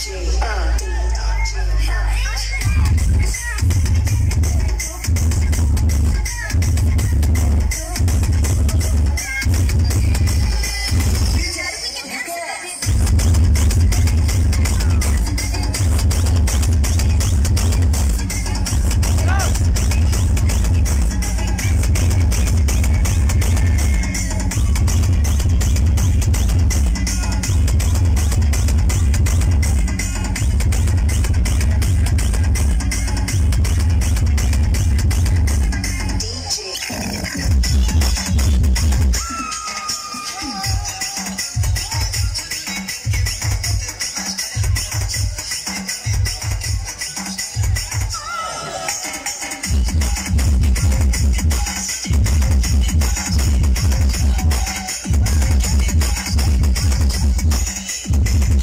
G-O-D.